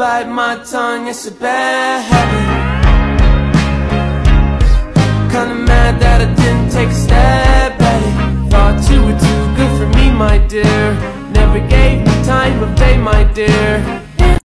bite my tongue, it's a bad habit. Kinda mad that I didn't take a step at it Thought you were too good for me, my dear. Never gave me time of day, my dear.